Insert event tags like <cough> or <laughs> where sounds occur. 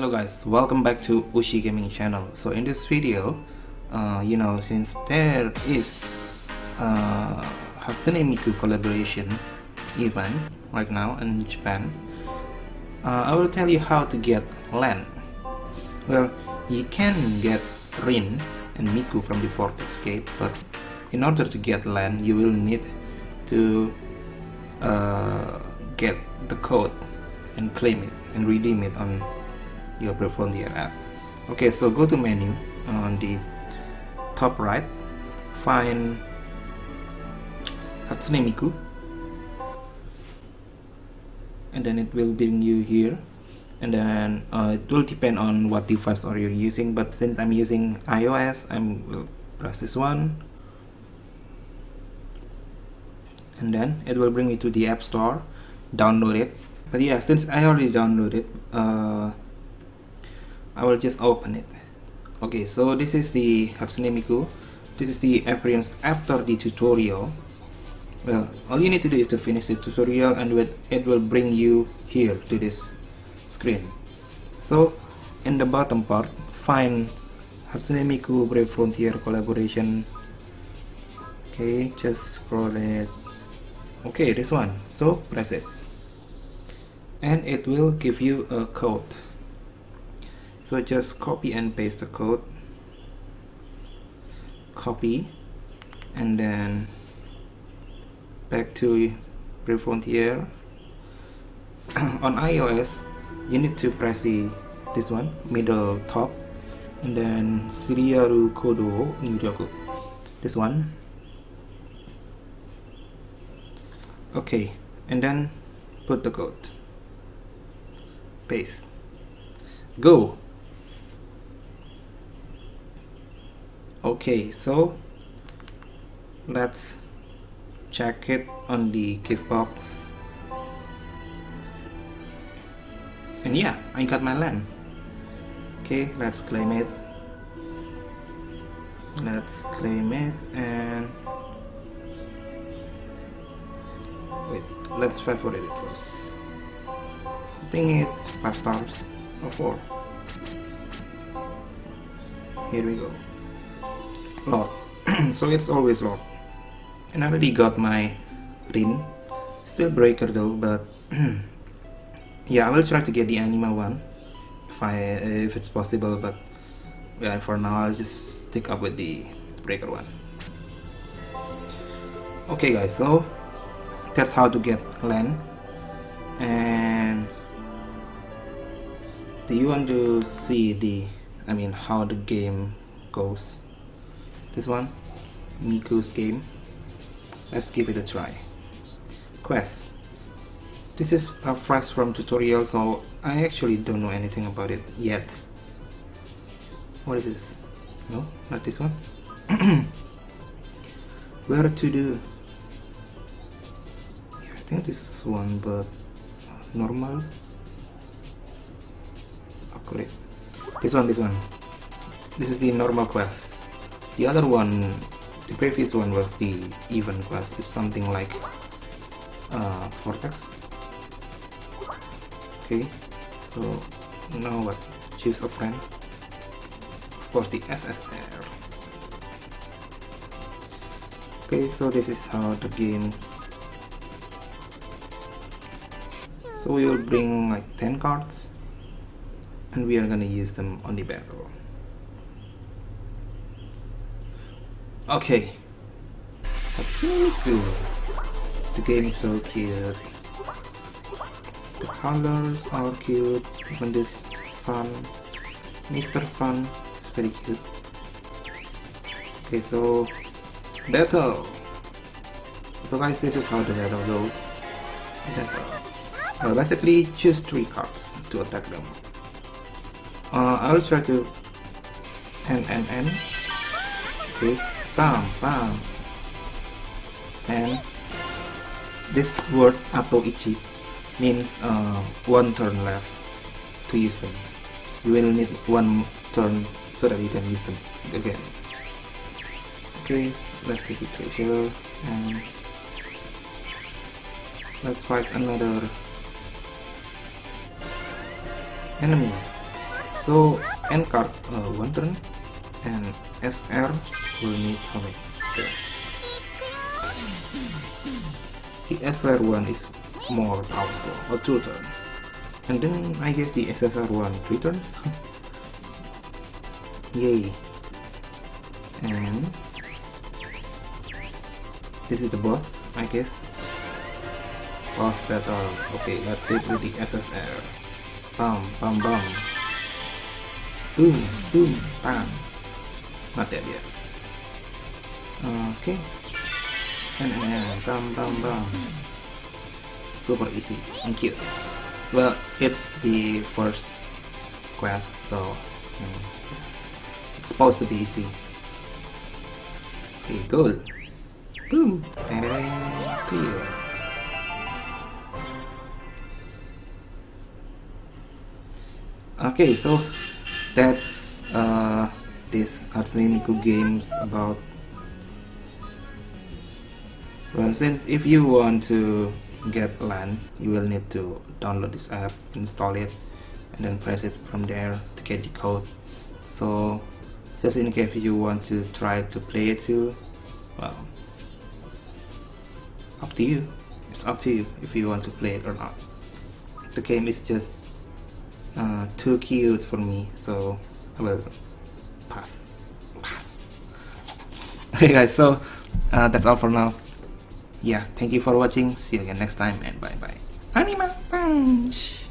Hello guys, welcome back to Ushi Gaming channel. So in this video, uh, you know, since there is uh, Hatsune Miku collaboration event right now in Japan, uh, I will tell you how to get Len. Well, you can get Rin and Miku from the Vortex Gate, but in order to get Len, you will need to uh, get the code and claim it and redeem it on your Brave Frontier app. Okay, so go to menu on the top right, find Hatsune Miku, and then it will bring you here. And then uh, it will depend on what device are you using. But since I'm using iOS, I'm will press this one, and then it will bring me to the App Store. Download it. But yeah, since I already downloaded, uh, I will just open it. Okay so this is the Hatsune Miku this is the appearance after the tutorial. Well all you need to do is to finish the tutorial and it will bring you here to this screen. So in the bottom part find Hatsune Miku Brave Frontier collaboration. Okay just scroll it. Okay this one. So press it. And it will give you a code so just copy and paste the code. Copy. And then back to Brave Frontier <clears throat> on iOS you need to press the this one middle top. And then Siriaru Kodo Nyuryoku this one. Okay. And then put the code. Paste. Go okay so let's check it on the gift box. And yeah I got my Len. Okay let's claim it. Let's claim it and wait let's favorite it first. I think it's 5 stars or 4 here we go Lord. <clears throat> So it's always Lord. And I already got my Rin still breaker though but <clears throat> yeah I will try to get the anima one if I if it's possible but yeah for now I'll just stick up with the breaker one. Okay guys so that's how to get Len. And do you want to see the I mean how the game goes this one Miku's game. Let's give it a try. Quest. This is a fresh from tutorial so I actually don't know anything about it yet. What is this? No not this one. <clears throat> Where to do? Yeah, I think this one but normal. Oh, correct this one this one. This is the normal quest the other one the previous one was the event quest it's something like uh, vortex. Okay so now what choose a friend. Of course the SSR okay so this is how the game so we will bring like 10 cards and we are gonna use them on the battle Okay. That's really good. The game is so cute. The colors are cute. Even this sun, Mr. Sun, is very cute. Okay, so battle. So guys, this is how the battle goes. Battle. Well, basically, choose three cards to attack them. Uh, I will try to N N N. Okay, bam bam. And this word Ato Ichi means uh, one turn left to use them you will need one turn so that you can use them again. Okay let's take it treasure and let's fight another enemy. So N card uh, one turn and SR will need many the SR one is more powerful or two turns. And then I guess the SSR one three turns. <laughs> Yay. And this is the boss I guess. Boss battle. Okay let's hit with the SSR bam bam bam. Boom boom bam not dead yet okay and, and bam bam bam. Super easy. And cute well it's the first quest so um, it's supposed to be easy. Okay boom. Dang, clear okay so that's uh, this Hatsune Miku games about well since if you want to get Len you will need to download this app install it and then press it from there to get the code. So just in case you want to try to play it too well up to you. It's up to you if you want to play it or not. The game is just uh, too cute for me so I will pass. Pass. <laughs> Okay guys so uh, that's all for now. Yeah thank you for watching. See you again next time and bye bye anima punch